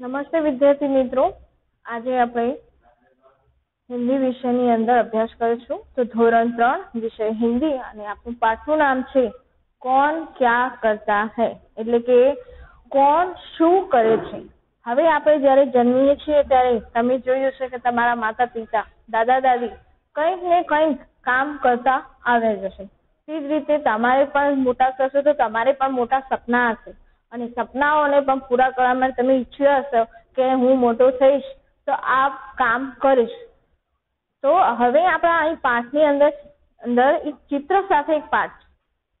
નમસ્તે વિદ્યાર્થી મિત્રો. આજે આપણે હિન્દી વિષયની અંદર અભ્યાસ કરીશું. તો ધોરણ ત્રણ, વિષય હિન્દી અને આપણું પાઠનું નામ છે, કોણ ક્યાં કરતા હૈ? એટલે કે કોણ શું કરે છે? હવે આપણે જ્યારે જન્મીએ છીએ ત્યારે તમે જોયું છે કે તમારા માતા પિતા દાદા, દાદી કંઈક ને કંઈક કામ કરતા આવે જશે તે જ રીતે તમારે પણ મોટા થશો તો તમારે પણ મોટા સપના હશે. અને સપનાઓને પણ પૂરા કરવા માટે તમે ઈચ્છ્યા હશો કે હું મોટો થઈશ, તો આ કામ કરીશ. તો હવે આપણા અહીં પાઠની અંદર અંદર એક ચિત્ર સાથે એક પાઠ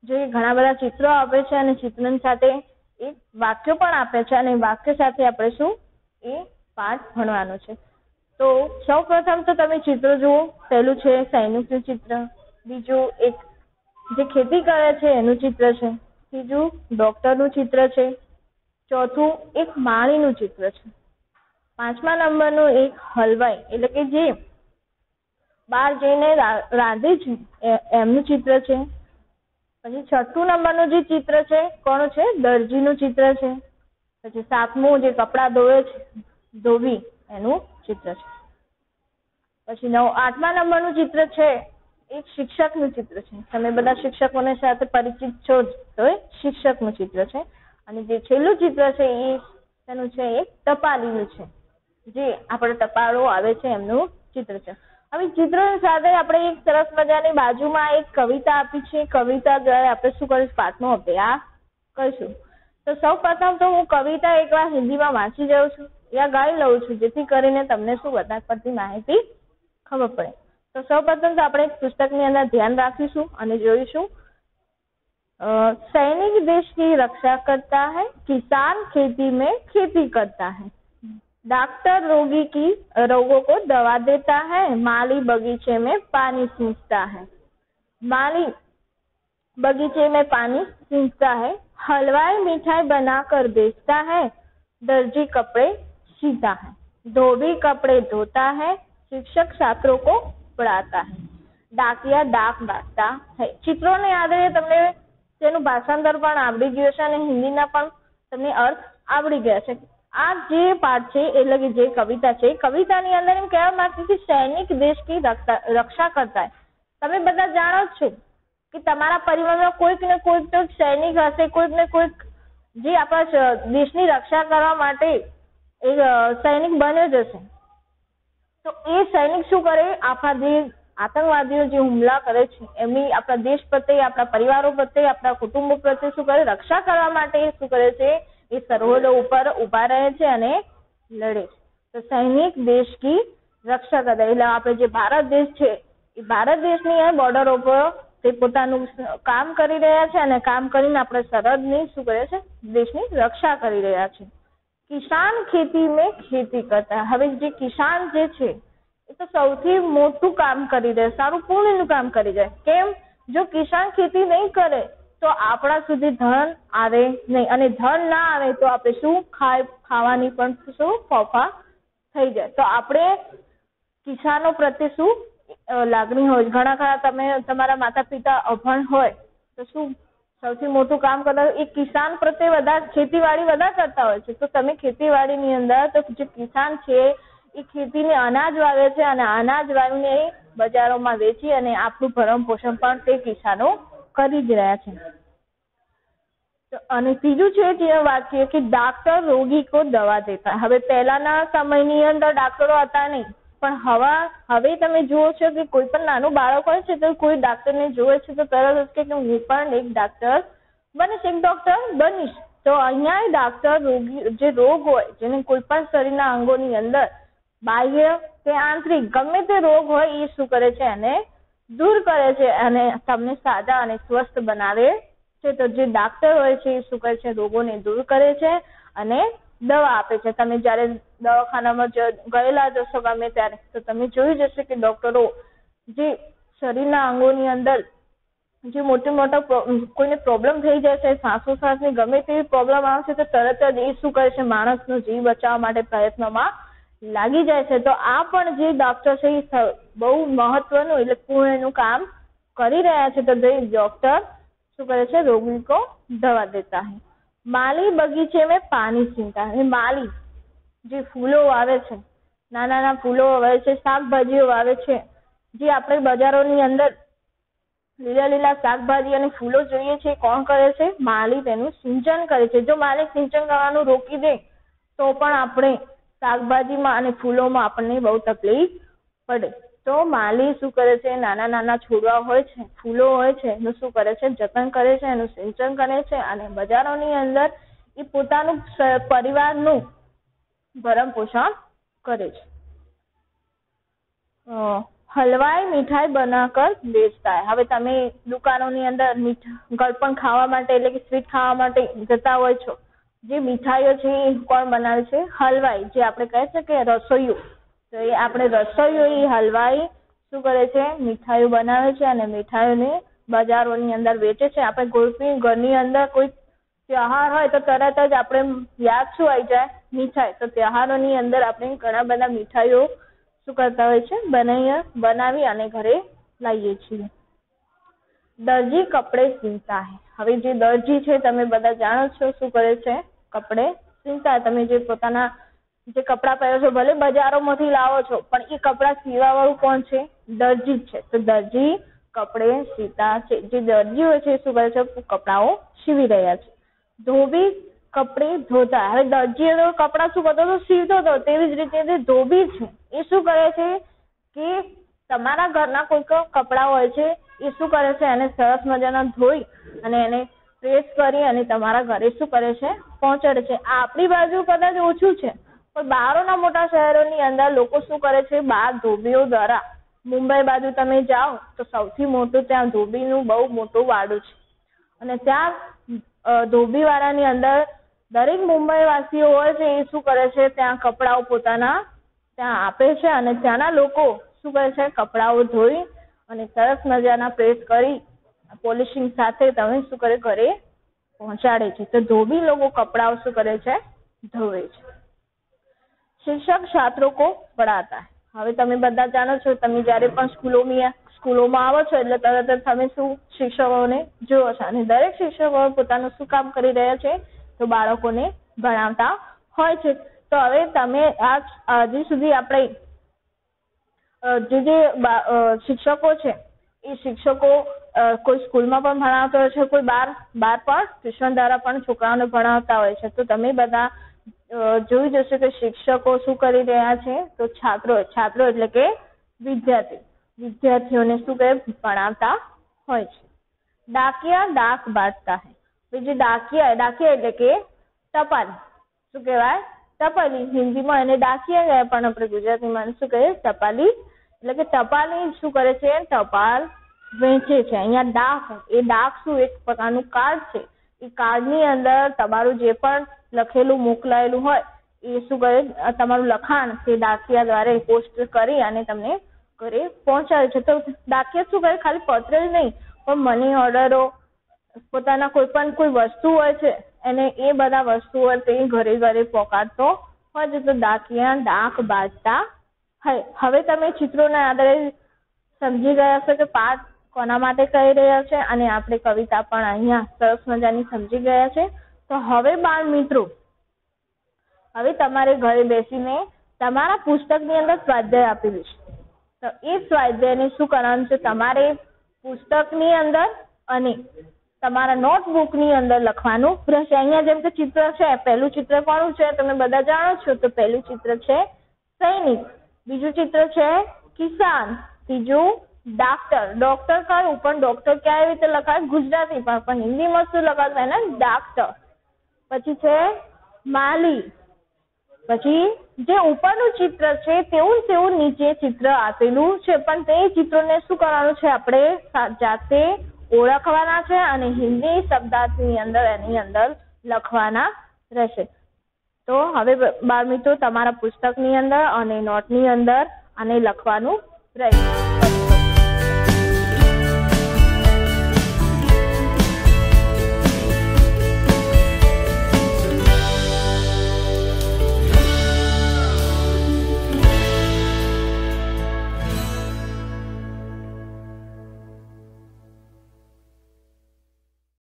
જે ઘણા બધા ચિત્રો આપે છે અને ચિત્રની સાથે એક વાક્યો પણ આપે છે અને વાક્ય સાથે આપણે શું? એ પાઠ ભણવાનો છે. તો સૌ પ્રથમ તો તમે ચિત્રો જુઓ. પહેલું છે સૈનિકનું ચિત્ર, બીજું એક જે ખેતી કરે છે એનું ચિત્ર છે. ત્રીજું ડોક્ટરનું ચિત્ર છે. ચોથું એક માળીનું ચિત્ર છે. પાંચમા નંબરનું એક હલવાઈ એટલે કે જે બહાર જઈને રાંધે છે. એમનું ચિત્ર છે. પછી છઠ્ઠું નંબરનું જે ચિત્ર છે કોનું છે? દરજીનું ચિત્ર છે. પછી સાતમું જે કપડાં ધોવે છે, ધોવી, એનું ચિત્ર છે. પછી નવ, આઠમા નંબરનું ચિત્ર છે. એક શિક્ષકનું ચિત્ર છે. તમે બધા શિક્ષકોને સાથે પરિચિત છો જ. તો એ શિક્ષકનું ચિત્ર છે. અને જે છેલ્લું ચિત્ર છે એ તેનું છે એ ટપાલીનું છે. જે આપણે ટપાલો આવે છે એમનું ચિત્ર છે. હવે ચિત્ર સાથે આપણે એક સરસ મજાની બાજુમાં એક કવિતા આપી છે. કવિતા દ્વારા આપણે શું કરીશું? પાઠનો અભ્યાસ કરીશું. તો સૌ પ્રથમ તો હું કવિતા એકવાર હિન્દીમાં વાંચી જાઉં છું. યા ગાઈ લઉં છું. જેથી કરીને તમને શું વધારે પડતી માહિતી ખબર પડે. તો સૌ પ્રથમ તો આપણે એક પુસ્તકની અંદર ધ્યાન રાખીશું અને જોઈશું सैनिक देश की रक्षा करता है किसान खेती में खेती करता है डॉक्टर रोगी की रोगों को दवा देता है माली बगीचे में पानी सींचता है माली बगीचे में पानी सींचता है हलवाई मिठाई बनाकर बेचता है दर्जी कपड़े सीता है धोबी कपड़े धोता है शिक्षक छात्रों को पढ़ाता है डाकिया डाक बांटता है ચિત્રોને આધારે તમને તેનું ભાષાંતર પણ આવડી ગયું છે અને હિન્દીના પણ તમને અર્થ આવડી ગયા છે આ જે પાઠ છે એટલે કે જે કવિતા છે કવિતાની અંદર એમ કહેવા માંગતી છે સૈનિક દેશ કી રક્ષા કરતા તમે બધા જાણો જ છો કે તમારા પરિવારમાં કોઈક ને કોઈક તો સૈનિક હશે કોઈક ને કોઈક જે આપણા દેશની રક્ષા કરવા માટે એક સૈનિક બન્યો જ હશે તો એ સૈનિક શું કરે? આપણા જે આતંકવાદીઓ જે હુમલા કરે છે, એમની આપણા દેશ પ્રત્યે, આપણા પરિવારો પ્રત્યે, આપણા કુટુંબો પ્રત્યે શું કરે? રક્ષા કરવા માટે શું કરે છે? એ સરહદો ઉપર ઊભા રહે છે અને લડે છે. તો સૈનિક દેશ કી રક્ષા કરે. એટલે આપણે જે ભારત દેશ છે, એ ભારત દેશની બોર્ડર ઉપર તે પોતાનું કામ કરી રહ્યા છે અને કામ કરીને આપણે સરહદની શું કરે છે? દેશની રક્ષા કરી રહ્યા છે. કિસાન ખેતી મેં ખેતી કરતા. હવે જે કિસાન જે છે, એ તો સૌથી મોટું કામ કરી દે, સારું પુણ્યનું કામ કરી જાય કેમ? જો કિસાન ખેતી નહીં કરે, તો આપણા સુધી ધન આવે નહીં. અને ધન ના આવે તો આપણે શું ખાય, ખાવાની પણ શું ફોફા થઈ જાય. તો આપણે કિસાનો પ્રત્યે શું લાગણી હોય. ઘણા ખરા તમે, તમારા માતા પિતા અભણ હોય, તો શું સૌથી મોટું કામ કરતા એ કિસાન પ્રત્યે વધારે ખેતીવાડી વધારે કરતા હોય છે. તો તમે ખેતીવાડીની અંદર તો જે કિસાન છે, એ ખેતીને અનાજ વાવે છે અને અનાજ વાવીને બજારોમાં વેચી અને આપણું ભરણ પોષણ પણ તે કિસાનો કરી જ રહ્યા છે. અને ત્રીજું છે જે વાત છે કે ડાક્ટર રોગી કો દવા દેતા. હવે પહેલાના સમયની અંદર ડાક્ટરો હતા નહીં. પણ હવા, હવે તમે જુઓ છો કે કોઈ પણ નાનું બાળક હોય છે, તો કોઈ ડાક્ટરને જોવે છે, તો તરત જ કે હું પણ એક ડાક્ટર બનીશ એક ડોક્ટર બનીશ. તો અહીંયા ડાક્ટર રોગી, જે રોગ હોય, જેને કોઈ પણ શરીરના અંગોની અંદર બાહ્ય કે આંતરિક, ગમે તે રોગ હોય, એ શું કરે છે, એને દૂર કરે છે અને તમને સાજા અને સ્વસ્થ બનાવે છે. તો જે ડાક્ટર હોય છે, એ શું કરે છે, રોગોને દૂર કરે છે અને દવા આપે છે. તમે જ્યારે દવાખાનામાં ગયેલા જશો ગમે ત્યારે, તો તમે જોઈ જશે કે ડોક્ટરો જે શરીરના અંગોની અંદર જે મોટી મોટા કોઈને પ્રોબ્લેમ થઈ જાય છે શ્વાસોશ્વાસની ગમે તેવી પ્રોબ્લેમ આવશે, તો તરત જ એ શું કરે છે માણસનો જીવ બચાવવા માટે પ્રયત્નોમાં લાગી જાય છે. તો આ પણ જે ડોક્ટર છે, એ બહુ મહત્વનું એટલે પૂર્ણનું કામ કરી રહ્યા છે. તો જે ડોક્ટર શું કરે છે? રોગી કો દવા દેતા હૈ. માલી બગીચે મેં પાણી છીનતા એ માલી જે ફૂલો વાવે છે નાના નાના ફૂલો વાવે છે, શાકભાજીઓ વાવે છે, જે આપણે બજારોની અંદર લીલા લીલા શાકભાજી અને ફૂલો જોઈએ છે, કોણ કરે છે? માલી તેનું સિંચન કરે છે. જો માલી સિંચન કરવાનું રોકી દે, તો પણ આપણે શાકભાજીમાં અને ફૂલોમાં આપણને બહુ તકલીફ પડે. તો માલી શું કરે છે? નાના નાના છોડવા હોય છે, ફૂલો હોય છે, એનું શું કરે છે? જતન કરે છે, એનું સિંચન કરે છે અને બજારોની અંદર એ પોતાનું પરિવારનું ભરણ પોષણ કરે છે. હલવાઈ મીઠાઈ બનાકર બેચતા હૈ હવે તમે દુકાનોની અંદર ગળપણ ખાવા માટે એટલે કે સ્વીટ ખાવા માટે જતા હોય છો. જે મીઠાઈઓ છે એ કોણ બનાવે છે? હલવાઈ, જે આપણે કહે છે કે રસોઈયો. તો એ આપણે રસોઈઓ એ હલવાઈ શું કરે છે? મીઠાઈઓ બનાવે છે અને મીઠાઈઓને બજારોની અંદર વેચે છે. આપણે કોઈ ઘરની અંદર કોઈ તહેવાર હોય તો તરત જ આપણે યાદ શું આવી જાય? મીઠાઈ. તો તહેવારોની અંદર આપણે ઘણા બધા મીઠાઈઓ શું કરતા હોય છે? બનાવી બનાવી અને ઘરે લાવીએ છીએ. દરજી કપડે સીવતા હે હવે જે દરજી છે, તમે બધા જાણો છો શું કરે છે? કપડે સીવતા. તમે જે પોતાના જે કપડાં પહેરો છો, ભલે બજારોમાંથી લાવો છો, પણ એ કપડાં સીવા વાળું કોણ છે? દરજી છે. તો દરજી કપડે સીતા છે. જે દરજી હોય છે શું કરે છે? કપડાઓ સીવી રહ્યા છે. ધોબી કપડે ધોતા. હવે દરજી તો કપડાં શું કરતો હતો? સીવતો હતો. તેવી જ રીતે જે ધોબી છે, એ શું કરે છે કે તમારા ઘરના કોઈક કપડાં હોય છે, એ શું કરે છે? એને સરસ મજાના ધોઈ અને એને પ્રેસ કરી અને તમારા ઘરે શું કરે છે? પહોંચાડે છે. આપણી બાજુ કદાચ ઓછું છે. પણ બહારોના મોટા શહેરોની અંદર લોકો શું કરે છે? બહાર ધોબીઓ દ્વારા. મુંબઈ બાજુ તમે જાઓ તો સૌથી મોટું ત્યાં ધોબીનું બહુ મોટું વાડું છે. અને ત્યાં ધોબીવાળાની અંદર દરેક મુંબઈ વાસીઓ હોય છે એ શું કરે છે? ત્યાં કપડાઓ પોતાના ત્યાં આપે છે અને ત્યાંના લોકો શું કરે છે? કપડાઓ ધોઈ અને સરસ મજાના પ્રેસ કરી પોલિશિંગ સાથે તમે શું કરે? ઘરે પહોંચાડે છે. તો ધોબી લોકો કપડાઓ શું કરે છે? ધોવે છે. શિક્ષક છાત્રો કો પઢાતા. હવે તમે બધા જાણો છો, તમે જ્યારે પણ સ્કૂલોમાં સ્કૂલોમાં આવો છો, એટલે તરત જ તમે શું શિક્ષકોને જોવો છો? અને દરેક શિક્ષકો પોતાનું શું કામ કરી રહ્યા છે, તો બાળકોને ભણાવતા હોય છે. તો હવે તમે આ હજી સુધી આપણે જે જે શિક્ષકો છે, એ શિક્ષકો કોઈ સ્કૂલમાં પણ ભણાવતા હોય છે, કોઈ બાર બાર પણ ટ્યુશન દ્વારા પણ છોકરાઓને ભણાવતા હોય છે. તો તમે બધા જોઈ જશે કે શિક્ષકો શું કરી રહ્યા છે? તો છાત્રો છાત્રો એટલે કે વિદ્યાર્થી. વિદ્યાર્થીઓને શું કહે? ભણાવતા હોય છે. ડાકિયા ડાક બાંધતા હૈ. તો જે ડાકિયા ડાકિયા એટલે કે ટપાલ. શું કહેવાય? ટપાલી. હિન્દીમાં એને ડાકિયા કહેવાય, પણ આપણે ગુજરાતીમાં શું કહીએ? ટપાલી. એટલે કે ટપાલી શું કરે છે? ટપાલ વેચે છે. અહીંયા ડાક એ ડાક શું? એક પ્રકારનું કાર્ડ છે. એ કાર્ડની અંદર તમારું જે પણ લખેલું, મોકલાયેલું હોય, એ શું કરે? તમારું લખાણ તે ડાકિયા દ્વારા પોસ્ટ કરી અને તમને ઘરે પહોંચાડે છે. તો ડાકિયા શું કરે? ખાલી પત્ર જ નહીં, પણ મની ઓર્ડરો પોતાના કોઈ પણ કોઈ વસ્તુ હોય છે, એને એ બધા વસ્તુઓ તે ઘરે ઘરે પહોંચાડતો હોય છે. તો ડાકિયા ડાક બાજતા હવે તમે ચિત્રોના આધારે સમજી ગયા છો કે પાઠ કોના માટે કહી રહ્યા છે અને આપણે કવિતા પણ અહીંયા સરસ મજાની સમજી ગયા છે. તો હવે બાળ મિત્રો, હવે તમારે ઘરે બેસીને તમારા પુસ્તકની અંદર સ્વાધ્યાય આપેલું છે તો એ સ્વાધ્યાયને શું કરવાનું છે? તમારે પુસ્તકની અંદર અને તમારા નોટબુકની અંદર લખવાનું રહેશે. અહીંયા જેમ કે ચિત્ર છે, પહેલું ચિત્ર કોનું છે? તમે બધા જાણો છો તો પહેલું ચિત્ર છે સૈનિક. બીજું ચિત્ર છે કિસાન. ત્રીજું ડાક્ટર ડોક્ટર કયું? પણ ડોક્ટર ક્યાં રીતે લખાય? ગુજરાતી પણ હિન્દીમાં શું લખાશે એને ડાક્ટર પછી છે માલી. પછી જે ઉપરનું ચિત્ર છે, તેવું તેવું નીચે ચિત્ર આપેલું છે. પણ તે ચિત્રોને શું કરવાનું છે? આપણે જાતે ઓળખવાના છે અને હિન્દી શબ્દાર્થની અંદર, એની અંદર લખવાના રહેશે. તો હવે બાળ મિત્રો, તમારા પુસ્તકની અંદર અને નોટની અંદર આને લખવાનું રહેશે.